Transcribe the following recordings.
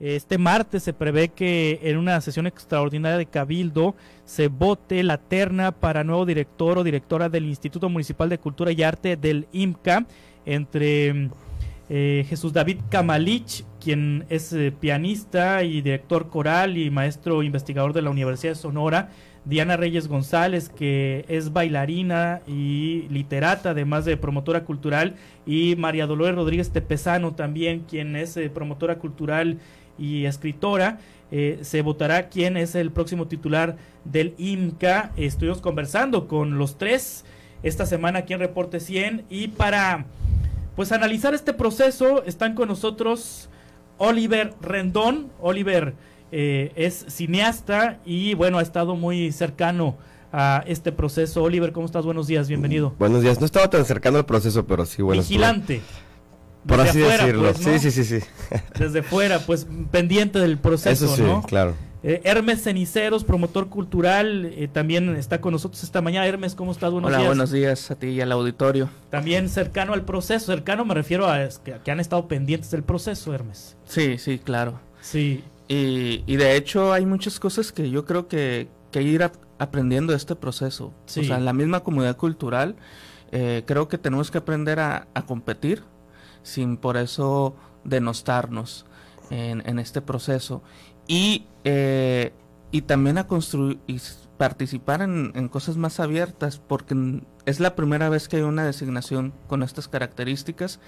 Este martes se prevé que en una sesión extraordinaria de Cabildo se vote la terna para nuevo director o directora del Instituto Municipal de Cultura y Arte del IMCA entre eh, Jesús David Kamalich, quien es eh, pianista y director coral y maestro investigador de la Universidad de Sonora, Diana Reyes González, que es bailarina y literata, además de promotora cultural, y María Dolores Rodríguez Tepesano también, quien es eh, promotora cultural y escritora. Eh, se votará quién es el próximo titular del IMCA. Estuvimos conversando con los tres esta semana aquí en Reporte 100 y para pues analizar este proceso están con nosotros Oliver Rendón. Oliver eh, es cineasta y bueno, ha estado muy cercano a este proceso. Oliver, ¿cómo estás? Buenos días, bienvenido. Buenos días, no estaba tan cercano al proceso, pero sí, bueno. Vigilante. Por así decirlo. Pues, sí, sí, sí, sí. Desde fuera, pues pendiente del proceso, Eso sí, ¿no? claro. Eh, Hermes Ceniceros, promotor cultural, eh, también está con nosotros esta mañana. Hermes, ¿cómo estás? Buenos Hola, buenos días a ti y al auditorio. También cercano al proceso, cercano me refiero a que, han estado pendientes del proceso, Hermes. Sí, sí, claro. Sí. Y, y de hecho hay muchas cosas que yo creo que, que ir aprendiendo de este proceso. O sea, en la misma comunidad cultural, eh, creo que tenemos que aprender a, a competir sin por eso denostarnos en, en este proceso. Y, eh, y también a construir y participar en, cosas más abiertas, porque es la primera vez que hay una designación con estas características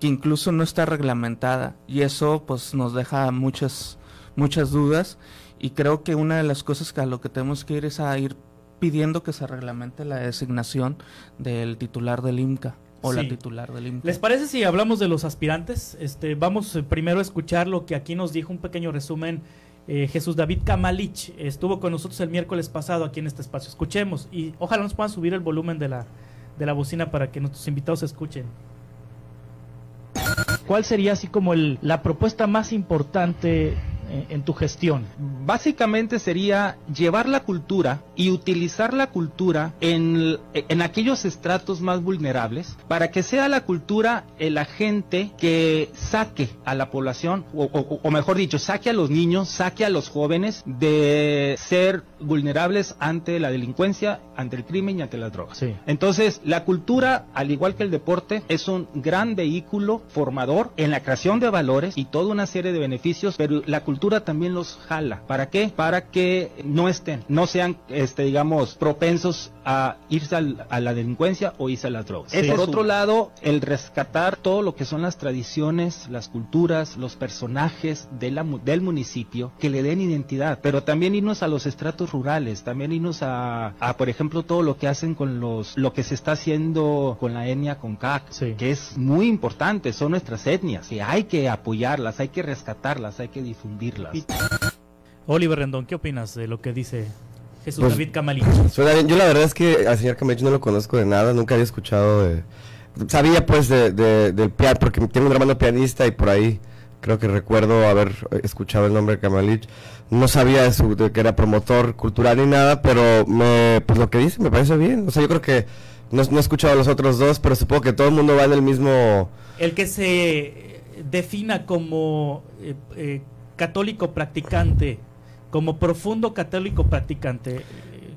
que incluso no está reglamentada. Y eso pues nos deja muchas muchas dudas. Y creo que una de las cosas que a lo que tenemos que ir es a ir pidiendo que se reglamente la designación del titular del IMCA o la titular del. ¿Les parece si hablamos de los aspirantes? Este, vamos eh, primero a escuchar lo que aquí nos dijo un pequeño resumen eh, Jesús David Kamalich. Estuvo con nosotros el miércoles pasado aquí en este espacio. Escuchemos y ojalá nos puedan subir el volumen de la, de la bocina para que nuestros invitados escuchen. ¿Cuál sería así como el, la propuesta más importante en tu gestión? Básicamente sería llevar la cultura y utilizar la cultura en, en aquellos estratos más vulnerables para que sea la cultura el agente que saque a la población, o, o, o mejor dicho, saque a los niños, saque a los jóvenes de ser vulnerables ante la delincuencia, ante el crimen y ante las drogas. Sí. Entonces, la cultura, al igual que el deporte, es un gran vehículo formador en la creación de valores y toda una serie de beneficios, pero la cultura también los jala. ¿Para qué? Para que no estén, no sean, este, digamos, propensos a irse al, a la delincuencia o irse a las drogas. Sí. Por otro lado, el rescatar todo lo que son las tradiciones, las culturas, los personajes de la, del municipio que le den identidad, pero también irnos a los estratos rurales, también irnos a, a, por ejemplo, todo lo que hacen con los, lo que se está haciendo con la etnia con CAC, Sí. que es muy importante, son nuestras etnias, y hay que apoyarlas, hay que rescatarlas, hay que difundirlas. Oliver Rendón, ¿qué opinas de lo que dice Jesús Pues, David Kamalich? Suena bien. Yo la verdad es que al señor Camacho no lo conozco de nada, nunca había escuchado de... Sabía pues de, de- del piano, porque tengo un hermano pianista y por ahí creo que recuerdo haber escuchado el nombre de Kamalich. No sabía de, su, que era promotor cultural ni nada, pero me, pues lo que dice me parece bien. O sea, yo creo que no, no he escuchado a los otros dos, pero supongo que todo el mundo va en el mismo... El que se defina como eh, eh, católico practicante, como profundo católico practicante.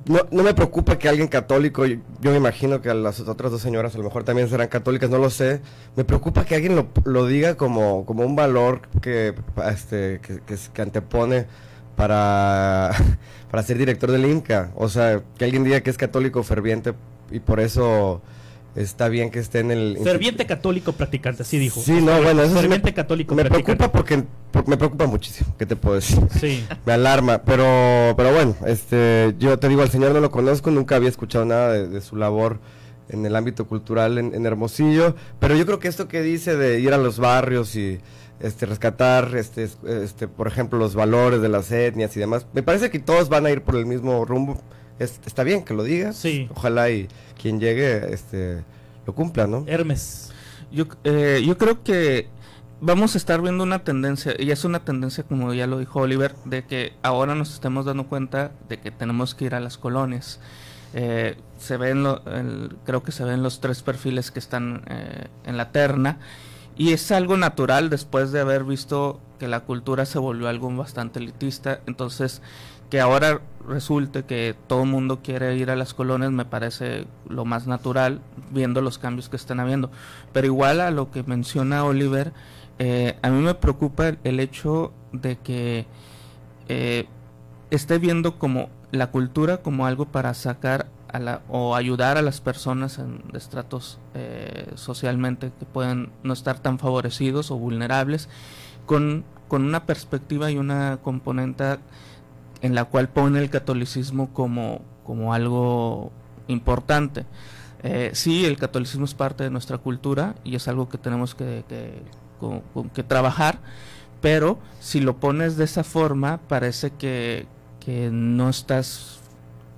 No, no me preocupa que alguien católico, yo, me imagino que las otras dos señoras a lo mejor también serán católicas, no lo sé. Me preocupa que alguien lo, lo diga como, como un valor que, este, que, que, que antepone para, para ser director del INCA. O sea, que alguien diga que es católico ferviente y por eso está bien que esté en el... Ferviente católico practicante, así dijo. Sí, no, bueno, eso sí Ferviente me, católico me preocupa porque, porque me preocupa muchísimo, ¿qué te puedo decir? Sí. me alarma, pero pero bueno, este yo te digo, al señor no lo conozco, nunca había escuchado nada de, de su labor en el ámbito cultural en, en, Hermosillo, pero yo creo que esto que dice de ir a los barrios y este rescatar este este por ejemplo los valores de las etnias y demás, me parece que todos van a ir por el mismo rumbo. Es, está bien que lo diga. Sí. Ojalá y quien llegue este lo cumpla, ¿no? Hermes. Yo, eh, yo creo que vamos a estar viendo una tendencia, y es una tendencia como ya lo dijo Oliver, de que ahora nos estemos dando cuenta de que tenemos que ir a las colonias. Eh, se ven, lo, el, creo que se ven los tres perfiles que están eh, en la terna y es algo natural después de haber visto que la cultura se volvió algo bastante elitista, entonces que ahora resulte que todo mundo quiere ir a las colonias me parece lo más natural viendo los cambios que están habiendo. Pero igual a lo que menciona Oliver, eh, a mí me preocupa el, hecho de que eh, esté viendo como la cultura como algo para sacar a la, o ayudar a las personas en estratos eh, socialmente que pueden no estar tan favorecidos o vulnerables con, con una perspectiva y una componente en la cual pone el catolicismo como, como algo importante. Eh, sí, el catolicismo es parte de nuestra cultura y es algo que tenemos que, que, trabajar, pero si lo pones de esa forma, parece que, no estás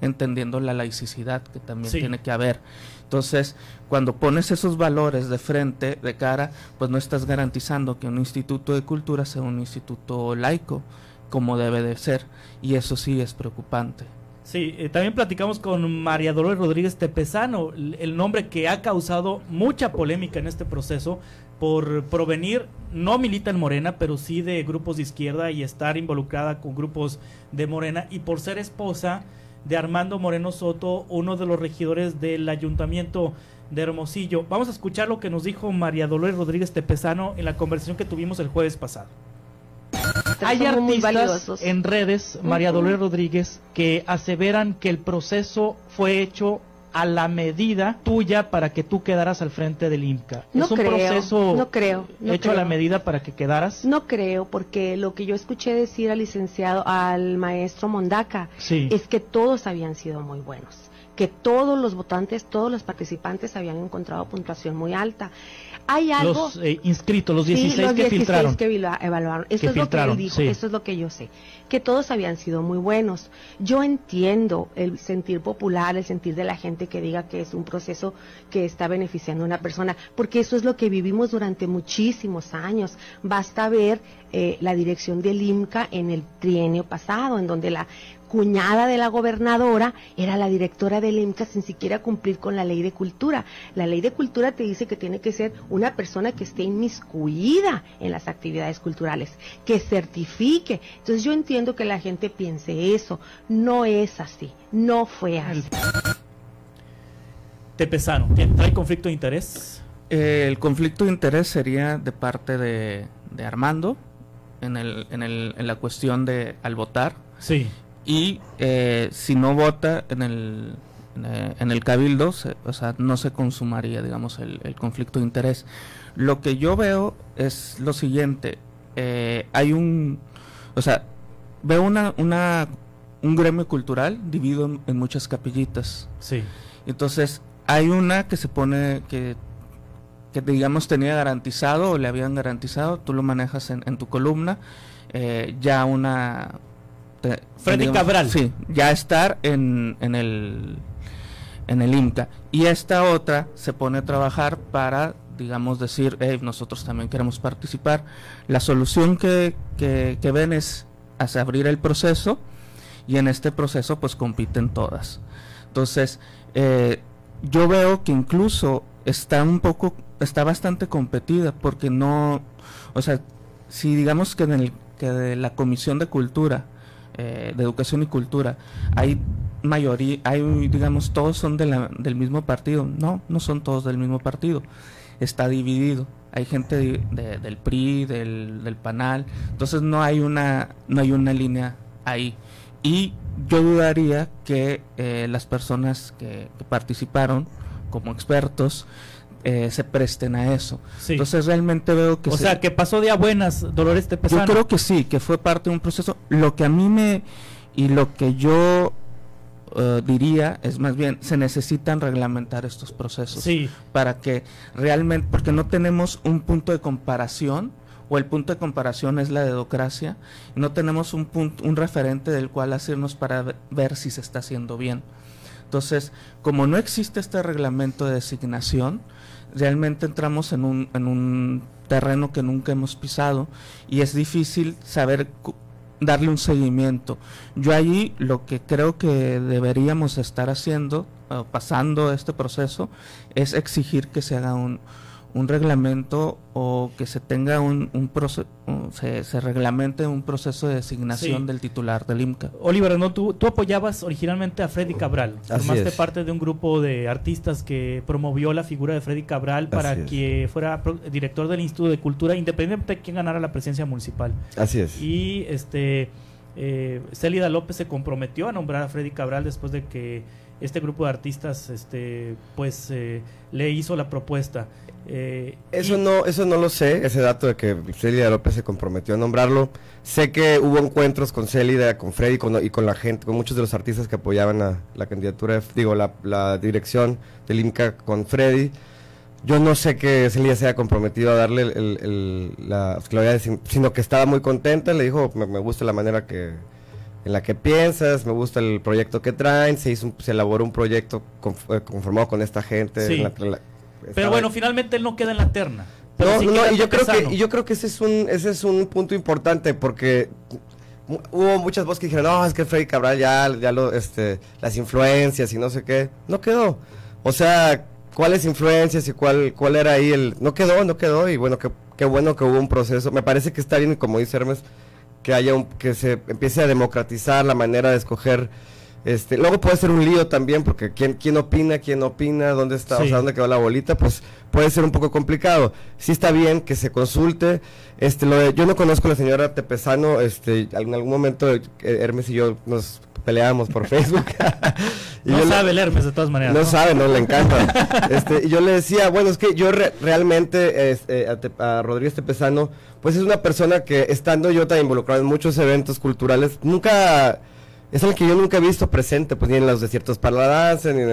entendiendo la laicidad que también tiene que haber. Entonces, cuando pones esos valores de frente, de cara, pues no estás garantizando que un instituto de cultura sea un instituto laico como debe de ser y eso sí es preocupante. Sí, eh, también platicamos con María Dolores Rodríguez Tepesano, el nombre que ha causado mucha polémica en este proceso por provenir, no milita en Morena, pero sí de grupos de izquierda y estar involucrada con grupos de Morena y por ser esposa de Armando Moreno Soto, uno de los regidores del ayuntamiento de Hermosillo. Vamos a escuchar lo que nos dijo María Dolores Rodríguez Tepesano en la conversación que tuvimos el jueves pasado. Hay artistas en redes, María Dolores Rodríguez, que aseveran que el proceso fue hecho a la medida tuya para que tú quedaras al frente del IMCA. No ¿Es un creo, proceso no creo, hecho a la medida para que quedaras? No creo, porque lo que yo escuché decir al licenciado, al maestro Mondaca, es que todos habían sido muy buenos, que todos los votantes, todos los participantes habían encontrado puntuación muy alta hay algo... Los eh, inscritos, los 16 sí, los que 16 filtraron. que evaluaron. Esto es lo que él dijo, esto es lo que yo sé. Que todos habían sido muy buenos. Yo entiendo el sentir popular, el sentir de la gente que diga que es un proceso que está beneficiando a una persona, porque eso es lo que vivimos durante muchísimos años. Basta ver eh, la dirección del IMCA en el trienio pasado, en donde la cuñada de la gobernadora era la directora del IMCA sin siquiera cumplir con la ley de cultura. La ley de cultura te dice que tiene que ser una persona que esté inmiscuida en las actividades culturales, que certifique. Entonces yo entiendo que la gente piense eso. No es así, no fue así. Tepesano, ¿hay conflicto de interés? Eh, el conflicto de interés sería de parte de, Armando en, el, en, el, en la cuestión de al votar. Sí y eh, si no vota en el, en el cabildo, o sea, no se consumaría, digamos, el, conflicto de interés. Lo que yo veo es lo siguiente, eh, hay un, o sea, veo una, una, un gremio cultural dividido en, muchas capillitas. Sí. Entonces, hay una que se pone, que, que digamos tenía garantizado o le habían garantizado, tú lo manejas en, en tu columna, eh, ya una Freddy Cabral. Sí, ya estar en, en, el, en el IMCA. Y esta otra se pone a trabajar para, digamos, decir, nosotros también queremos participar. La solución que, que, ven es abrir el proceso y en este proceso pues compiten todas. Entonces, eh, yo veo que incluso está un poco, está bastante competida porque no, o sea, si digamos que en el que de la Comisión de Cultura eh, de educación y cultura, hay mayoría, hay, digamos, todos son del mismo partido. No, no son todos del mismo partido. Está dividido. Hay gente del PRI, del, del, PANAL. Entonces no hay una, no hay una línea ahí. Y yo dudaría que eh, las personas que, participaron como expertos eh, se presten a eso. Entonces realmente veo que... O sea, que pasó de a buenas Dolores Tepesano. Yo creo que sí, que fue parte de un proceso. Lo que a mí me... Y lo que yo eh, diría es más bien, se necesitan reglamentar estos procesos. Sí. Para que realmente... Porque no tenemos un punto de comparación o el punto de comparación es la dedocracia, no tenemos un punto, un referente del cual hacernos para ver si se está haciendo bien. Entonces, como no existe este reglamento de designación, realmente entramos en un, en un terreno que nunca hemos pisado y es difícil saber darle un seguimiento. Yo allí lo que creo que deberíamos estar haciendo, pasando este proceso, es exigir que se haga un, un reglamento o que se tenga un, un proceso, se, se, reglamente un proceso de designación del titular del IMCA. Oliver, ¿no? tú, tú apoyabas originalmente a Freddy Cabral. Formaste parte de un grupo de artistas que promovió la figura de Freddy Cabral para que fuera director del Instituto de Cultura, independientemente de quién ganara la presidencia municipal. Así es. Y este eh, Célida López se comprometió a nombrar a Freddy Cabral después de que este grupo de artistas este pues eh, le hizo la propuesta eh, eso no eso no lo sé ese dato de que Célida López se comprometió a nombrarlo sé que hubo encuentros con Célida con Freddy y con la gente con muchos de los artistas que apoyaban a la candidatura digo la, la dirección del IMCA con Freddy yo no sé que Celia se haya comprometido a darle el, la sino que estaba muy contenta, le dijo, me, gusta la manera que en la que piensas, me gusta el proyecto que traen, se hizo se elaboró un proyecto eh, conformado con esta gente. Pero bueno, finalmente él no queda en la terna. No, no, y yo creo que y yo creo que ese es un ese es un punto importante porque hubo muchas voces que dijeron, "No, es que Freddy Cabral ya ya lo este las influencias y no sé qué." No quedó. O sea, cuáles influencias y cuál, cuál era ahí el... No quedó, no quedó y bueno, qué, bueno que hubo un proceso. Me parece que está bien, como dice Hermes, que haya un, que se empiece a democratizar la manera de escoger. Este, luego puede ser un lío también, porque quién, quién opina, quién opina, dónde está, o sea, dónde quedó la bolita, pues puede ser un poco complicado. Sí está bien que se consulte. Este, lo de, yo no conozco a la señora Tepesano, este, en algún momento eh, Hermes y yo nos peleábamos por Facebook. y no sabe leer, pues, de todas maneras. No, sabe, no le encanta. este, y yo le decía, bueno, es que yo realmente este, a, Rodríguez Tepesano, pues es una persona que estando yo tan involucrado en muchos eventos culturales, nunca es el que yo nunca he visto presente, pues ni en los desiertos para la danza, ni en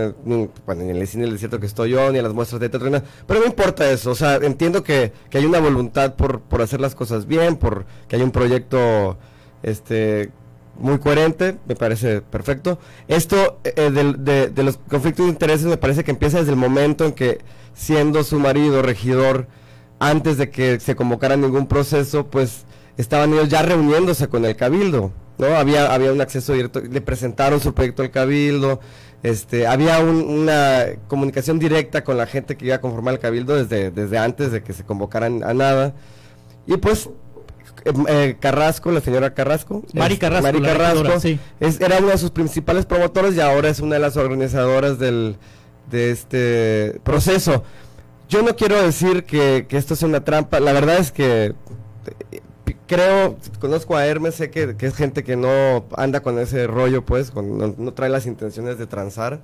el, cine del desierto que estoy yo, ni en las muestras de teatro, pero no importa eso, o sea, entiendo que, que hay una voluntad por, por hacer las cosas bien, por que hay un proyecto este muy coherente, me parece perfecto. Esto eh, de, de, los conflictos de intereses me parece que empieza desde el momento en que, siendo su marido regidor, antes de que se convocara ningún proceso, pues estaban ellos ya reuniéndose con el cabildo, ¿no? Había, había un acceso directo, le presentaron su proyecto al cabildo, este, había una comunicación directa con la gente que iba a conformar el cabildo desde, desde antes de que se convocaran a nada. Y pues eh, eh, Carrasco, la señora Carrasco. Mari Carrasco. es, era una de sus principales promotores y ahora es una de las organizadoras del, de este proceso. Yo no quiero decir que, esto sea una trampa, la verdad es que creo, conozco a Hermes, sé que, es gente que no anda con ese rollo, pues, no, no, trae las intenciones de transar.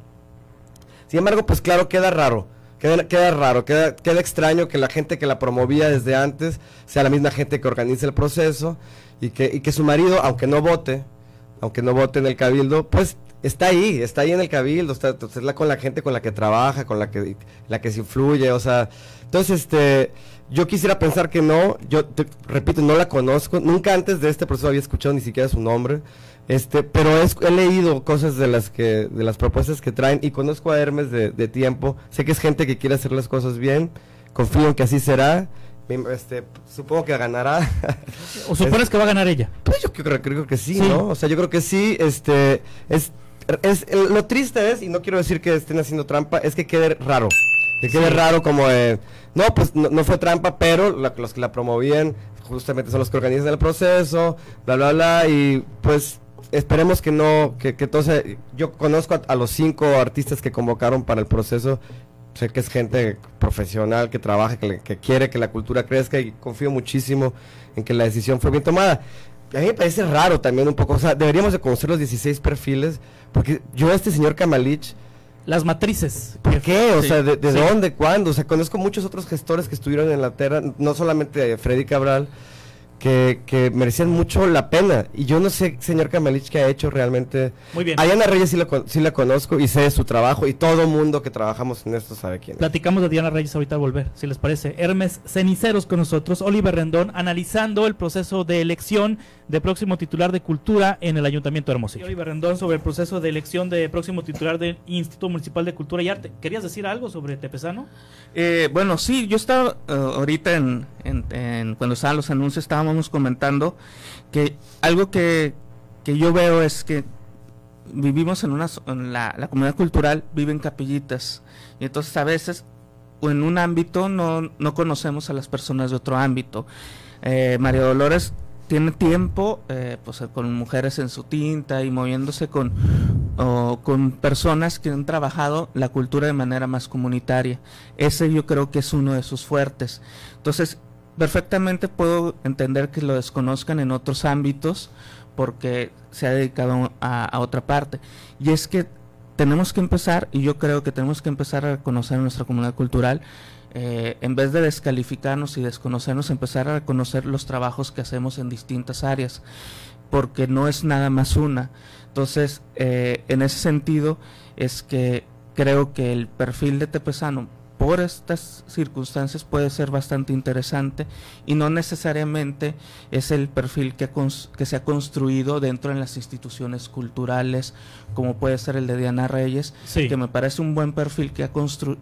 Sin embargo, pues claro, queda raro. Queda, raro, queda, queda extraño que la gente que la promovía desde antes sea la misma gente que organiza el proceso y que, y que su marido, aunque no vote, aunque no vote en el cabildo, pues está ahí, está ahí en el cabildo, está, es la, con la gente con la que trabaja, con la que, la que se influye, o sea, entonces este, yo quisiera pensar que no, yo repito, no la conozco, nunca antes de este proceso había escuchado ni siquiera su nombre, este, pero he leído cosas de las que, de las propuestas que traen y conozco a Hermes de, tiempo. Sé que es gente que quiere hacer las cosas bien. Confío en que así será. Este, supongo que ganará. ¿O supones que va a ganar ella? Pues yo creo, creo que sí, ¿no? O sea, yo creo que sí. Este, es, es lo triste es, y no quiero decir que estén haciendo trampa, es que quede raro. Que quede raro como no, pues no, fue trampa, pero los que la promovían justamente son los que organizan el proceso, bla, bla, bla, y pues esperemos que no, que, que yo conozco a, los cinco artistas que convocaron para el proceso, sé que es gente profesional, que trabaja, que, que quiere que la cultura crezca y confío muchísimo en que la decisión fue bien tomada. A mí me parece raro también un poco, o sea, deberíamos de conocer los 16 perfiles, porque yo a este señor Kamalich... Las matrices. ¿Por qué? O sea, ¿de, dónde? ¿Cuándo? O sea, conozco muchos otros gestores que estuvieron en la Tierra, no solamente Freddy Cabral, que, merecían mucho la pena. Y yo no sé, señor Kamalich, qué ha hecho realmente. Muy bien. A Diana Reyes sí, sí la conozco y sé su trabajo y todo mundo que trabajamos en esto sabe quién Platicamos de Diana Reyes ahorita al volver, si les parece. Hermes Ceniceros con nosotros, Oliver Rendón, analizando el proceso de elección de próximo titular de Cultura en el Ayuntamiento de Hermosillo. Oliver Rendón, sobre el proceso de elección de próximo titular del Instituto Municipal de Cultura y Arte. ¿Querías decir algo sobre Tepesano? Eh, bueno, sí, yo estaba eh, ahorita en, en, cuando estaban los anuncios, estábamos comentando que algo que, que yo veo es que vivimos en una en la, comunidad cultural viven capillitas y entonces a veces en un ámbito no, no conocemos a las personas de otro ámbito. Eh, María Dolores tiene tiempo eh, pues, con mujeres en su tinta y moviéndose con, con personas que han trabajado la cultura de manera más comunitaria. Ese yo creo que es uno de sus fuertes. Entonces, perfectamente puedo entender que lo desconozcan en otros ámbitos porque se ha dedicado a, otra parte. Y es que tenemos que empezar, y yo creo que tenemos que empezar a reconocer nuestra comunidad cultural, eh, en vez de descalificarnos y desconocernos, empezar a reconocer los trabajos que hacemos en distintas áreas, porque no es nada más una. Entonces, eh, en ese sentido, es que creo que el perfil de Tepesano por estas circunstancias puede ser bastante interesante y no necesariamente es el perfil que, que se ha construido dentro de las instituciones culturales, como puede ser el de Diana Reyes, que me parece un buen perfil que, ha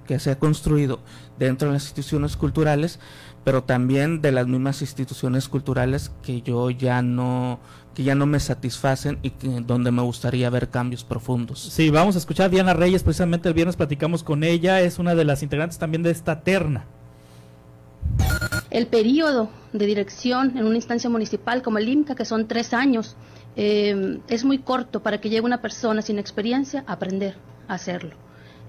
que se ha construido dentro de las instituciones culturales, pero también de las mismas instituciones culturales que yo ya no que ya no me satisfacen y que, donde me gustaría ver cambios profundos. Sí, vamos a escuchar a Diana Reyes, precisamente el viernes platicamos con ella, es una de las integrantes también de esta terna. El periodo de dirección en una instancia municipal como el IMCA, que son tres años, eh, es muy corto para que llegue una persona sin experiencia a aprender a hacerlo.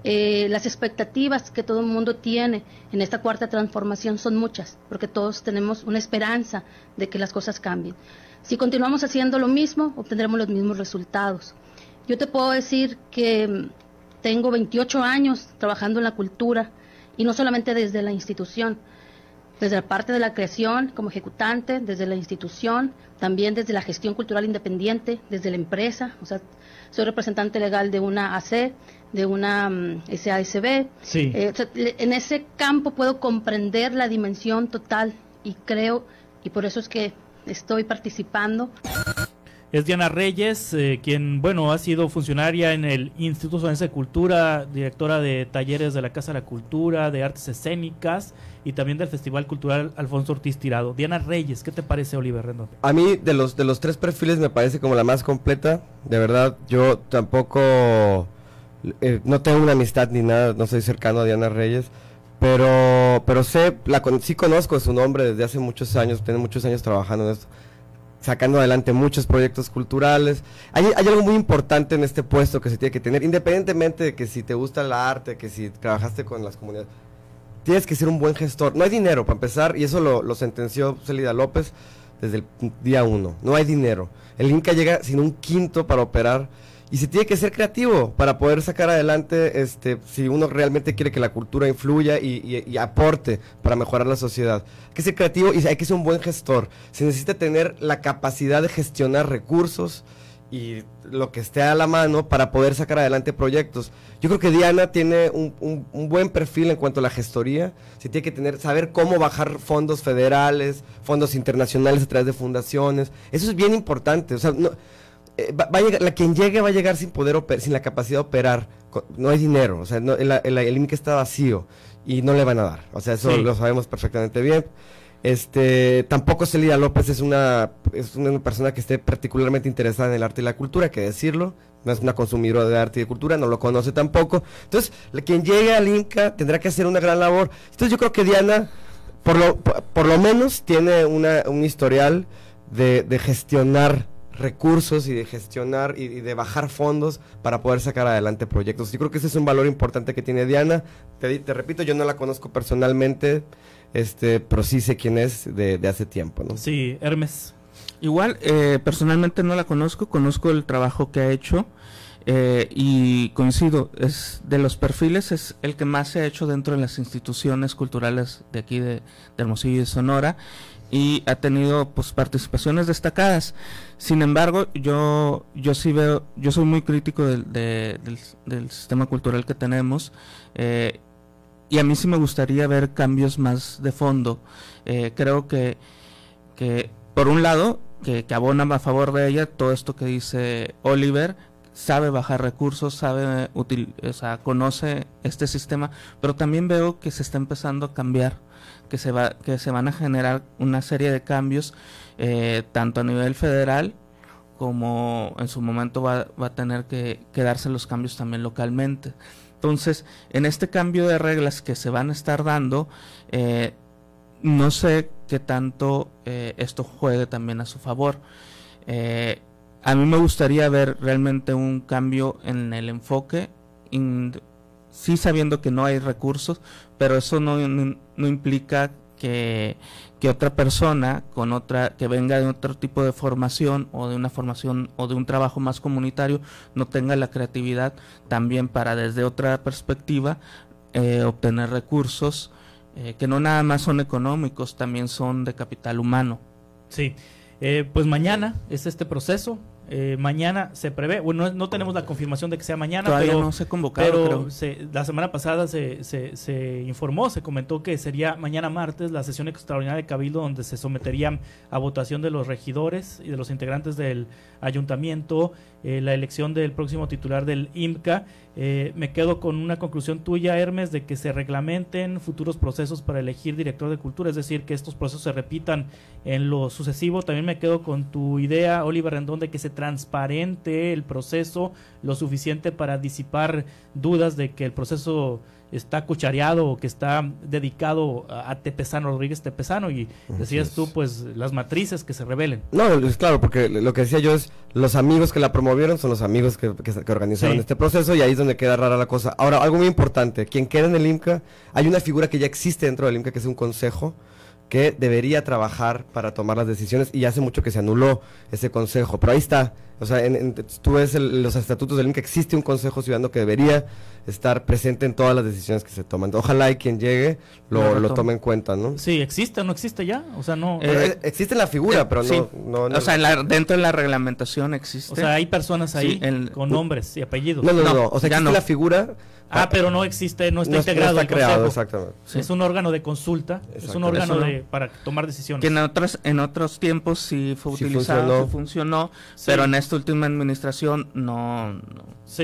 Eh, las expectativas que todo el mundo tiene en esta cuarta transformación son muchas, porque todos tenemos una esperanza de que las cosas cambien. Si continuamos haciendo lo mismo, obtendremos los mismos resultados. Yo te puedo decir que mm, tengo 28 años trabajando en la cultura y no solamente desde la institución, desde la parte de la creación como ejecutante, desde la institución, también desde la gestión cultural independiente, desde la empresa, o sea, soy representante legal de una AC, de una mm, SASB. Sí. Eh, en ese campo puedo comprender la dimensión total y creo, y por eso es que estoy participando. Es Diana Reyes, eh, quien, bueno, ha sido funcionaria en el Instituto de Cultura, directora de talleres de la Casa de la Cultura, de Artes Escénicas y también del Festival Cultural Alfonso Ortiz Tirado. Diana Reyes, ¿qué te parece, Oliver Rendón? A mí, de los, de los tres perfiles, me parece como la más completa. De verdad, yo tampoco, eh, no tengo una amistad ni nada, no soy cercano a Diana Reyes pero, pero sé, la, sí conozco su nombre desde hace muchos años, tiene muchos años trabajando en esto, sacando adelante muchos proyectos culturales. Hay, hay algo muy importante en este puesto que se tiene que tener, independientemente de que si te gusta el arte, que si trabajaste con las comunidades, tienes que ser un buen gestor. No hay dinero para empezar, y eso lo, lo sentenció Celida López desde el día uno. No hay dinero. El Inca llega sin un quinto para operar y se tiene que ser creativo para poder sacar adelante, este, si uno realmente quiere que la cultura influya y, aporte para mejorar la sociedad. Hay que ser creativo y hay que ser un buen gestor. Se necesita tener la capacidad de gestionar recursos y lo que esté a la mano para poder sacar adelante proyectos. Yo creo que Diana tiene un, buen perfil en cuanto a la gestoría. Se tiene que tener, saber cómo bajar fondos federales, fondos internacionales a través de fundaciones. Eso es bien importante. O sea, no, eh, va, a llegar, la quien llegue va a llegar sin poder operar, sin la capacidad de operar. No hay dinero, o sea, no, el, el, está vacío y no le van a dar. O sea, eso lo sabemos perfectamente bien. Este, tampoco Celia López es una, es una persona que esté particularmente interesada en el arte y la cultura, que decirlo. No es una consumidora de arte y de cultura, no lo conoce tampoco. Entonces, quien llegue al Inca tendrá que hacer una gran labor. Entonces, yo creo que Diana, por lo, por, lo menos, tiene una, un historial de, de gestionar recursos y de gestionar y, de bajar fondos para poder sacar adelante proyectos. Yo creo que ese es un valor importante que tiene Diana. Te, te repito, yo no la conozco personalmente, este, pero sí sé quién es de, hace tiempo. ¿no? Sí, Hermes. Igual, eh, personalmente no la conozco, conozco el trabajo que ha hecho. Eh, y coincido, es de los perfiles es el que más se ha hecho dentro de las instituciones culturales de aquí de, de Hermosillo y Sonora y ha tenido pues participaciones destacadas. Sin embargo, yo yo sí veo, yo soy muy crítico del, sistema cultural que tenemos eh, y a mí sí me gustaría ver cambios más de fondo. Eh, creo que, que por un lado que, que abona a favor de ella todo esto que dice Oliver sabe bajar recursos, sabe util, o sea, conoce este sistema, pero también veo que se está empezando a cambiar que se, va, que se van a generar una serie de cambios, eh, tanto a nivel federal como en su momento va, va a tener que, quedarse los cambios también localmente. Entonces, en este cambio de reglas que se van a estar dando, eh, no sé qué tanto eh, esto juegue también a su favor. Eh, a mí me gustaría ver realmente un cambio en el enfoque, sí sabiendo que no hay recursos, pero eso no, no, implica que, que, otra persona con otra que venga de otro tipo de formación o de una formación o de un trabajo más comunitario no tenga la creatividad también para desde otra perspectiva eh, obtener recursos eh, que no nada más son económicos, también son de capital humano. Sí, eh, pues mañana es este proceso, eh, mañana se prevé, bueno, no, tenemos la confirmación de que sea mañana, pero no se pero la semana pasada se, se, se, informó, se comentó que sería mañana martes la sesión extraordinaria de Cabildo donde se someterían a votación de los regidores y de los integrantes del ayuntamiento eh, la elección del próximo titular del IMCA. Eh, me quedo con una conclusión tuya, Hermes, de que se reglamenten futuros procesos para elegir director de cultura, es decir, que estos procesos se repitan en lo sucesivo. También me quedo con tu idea, Oliver Rendón, de que se transparente el proceso lo suficiente para disipar dudas de que el proceso está cuchareado o que está dedicado a, Tepesano, Rodríguez Tepesano, y decías tú, pues, las matrices que se revelen. No, es claro, porque lo que decía yo es, los amigos que la promovieron son los amigos que, organizaron este proceso, y ahí es donde queda rara la cosa. Ahora, algo muy importante, quien queda en el IMCA, hay una figura que ya existe dentro del IMCA, que es un consejo, que debería trabajar para tomar las decisiones y hace mucho que se anuló ese consejo, pero ahí está, o sea, en, tú ves los estatutos del INCA, existe un consejo ciudadano que debería estar presente en todas las decisiones que se toman. Ojalá y quien llegue lo, tome en cuenta, ¿no? Sí, existe o no existe ya, o sea, no... Eh, existe la figura, eh, pero no, O sea, dentro de la reglamentación existe. O sea, hay personas ahí con nombres y apellidos. No, no, no, o sea, existe la figura Ah, pero no existe, no está integrado. está creado, exactamente. Es un órgano de consulta, es un órgano de, para tomar decisiones. Que en otros, en otros tiempos sí fue utilizado, funcionó, pero en esta última administración no,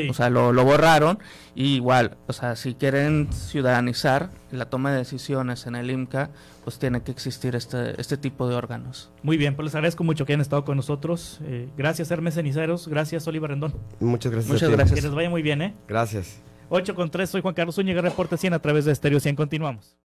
o sea, lo, borraron. Y igual, o sea, si quieren ciudadanizar la toma de decisiones en el IMCA, pues tiene que existir este, este tipo de órganos. Muy bien, pues les agradezco mucho que hayan estado con nosotros. Eh, gracias, Hermes Ceniceros. Gracias, Oliver Rendón. Muchas gracias. Muchas gracias. Que les vaya muy bien, ¿eh? Gracias. 8 con 3, soy Juan Carlos Zúñiga, Reporte 100 a través de Estéreo 100. Continuamos.